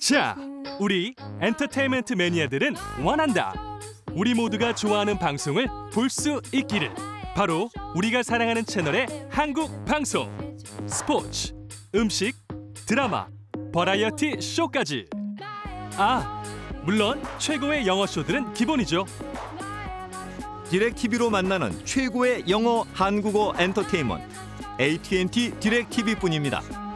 자, 우리 엔터테인먼트 매니아들은 원한다. 우리 모두가 좋아하는 방송을 볼 수 있기를. 바로 우리가 사랑하는 채널의 한국 방송. 스포츠, 음식, 드라마, 버라이어티 쇼까지. 아, 물론 최고의 영어 쇼들은 기본이죠. DIRECTV로 만나는 최고의 영어, 한국어 엔터테인먼트 AT&T DIRECTV뿐입니다.